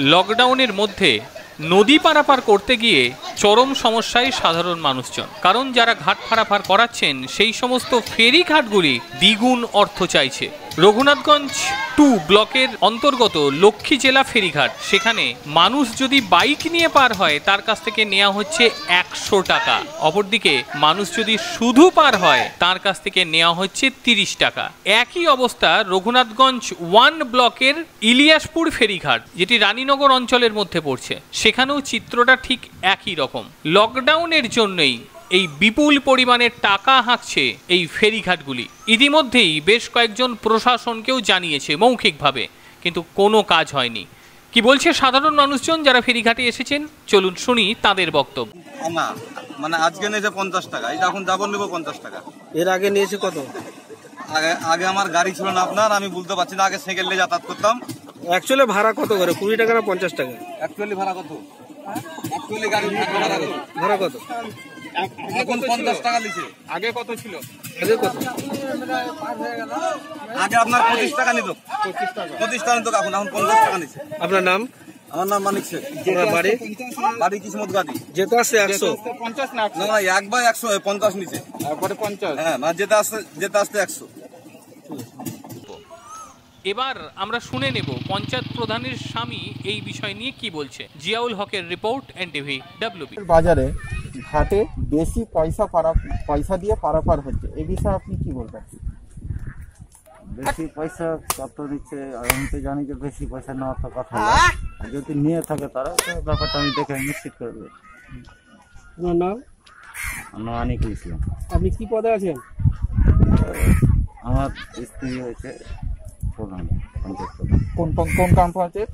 লকডাউনের মধ্যে নদী পারাপার করতে গিয়ে চরম সমস্যায় সাধারণ মানুষজন। কারণ যারা ঘাট পারাপার করাচ্ছেন, সেই সমস্ত ফেরি ঘাটগুলি দ্বিগুণ অর্থ চাইছে। রঘুনাথগঞ্জ টু ব্লকের অন্তর্গত লক্ষ্মী জেলা ফেরিঘাট। সেখানে মানুষ যদি বাইক নিয়ে পার হয়, তার কাছ থেকে নেওয়া হচ্ছে একশো টাকা। অপরদিকে মানুষ যদি শুধু পার হয়, তার কাছ থেকে নেওয়া হচ্ছে তিরিশ টাকা। একই অবস্থা রঘুনাথগঞ্জ ওয়ান ব্লকের ইলিয়াসপুর ফেরিঘাট, যেটি রানীনগর অঞ্চলের মধ্যে পড়ছে। সেখানেও চিত্রটা ঠিক একই রকম। লকডাউনের জন্যই এই বিপুল পরিমাণের টাকা হাঁকছে এই ফেরিঘাটগুলি। ইতিমধ্যেই বেশ কয়েকজন প্রশাসনকেও জানিয়েছে মৌখিকভাবে কিন্তু কোনো কাজ হয়নি। কি বলছে সাধারণ মানুষজন যারা ফেরিঘাটে এসেছেন? চলুন শুনি তাদের বক্তব্য। না মানে আজকে নিয়েছে পঞ্চাশ টাকা এটা এখন যাব নেব পঞ্চাশ টাকা। এর আগে নিয়েছে কত? আগে আগে আমার গাড়ি ছিল না আপনার আমি বলতে পারছি না আগে সাইকেল নিয়ে যাতায়াত করতাম। অ্যাকচুয়ালি ভাড়া কত করে? কুড়ি টাকা না পঞ্চাশ টাকা? অ্যাকচুয়ালি ভাড়া কত? ভাড়া কত? এখন পঞ্চাশ টাকা আগে কত ছিল? আগে কত? আগে আপনার পঁচিশ টাকা নিত। পঁচিশ টাকা। নিত এখন এখন পঞ্চাশ টাকা নিচ্ছে আপনার নাম? আমার নাম মানিক শেখ। বাড়ি? বাড়ি কিসমত গাড়ি যেতে আসছে একশো। না না একবার একশো পঞ্চাশ নিচে হ্যাঁ মানে যেতে আসতে যেতে আসতে একশো। এবার আমরা শুনে নেব পঞ্চায়েত প্রধানের স্বামী এই বিষয় নিয়ে কি বলছে। জিয়াউল হকের রিপোর্ট এনটিভি ডাব্লিউবি বাজারে ঘাটে বেশি পয়সা পারা পয়সা দিয়ে পারাপার হচ্ছে। এ বিষয়ে আপনি কি বলবেন? বেশি পয়সা কত নিচ্ছে? আমি তো জানি যে বেশি পয়সা নেওয়ার তো কথা না। যদি নিয়ে থাকে তারা তো ব্যাপারটা আমি দেখে নিশ্চিত করে দেবো। আপনার নাম? আমরা অনেক ইসলাম। আপনি কি পদে আছেন? আমার স্ত্রী হয়েছে। প্রধান পঞ্চায়েত প্রধান কোন কোন কোন গ্রাম পঞ্চায়েত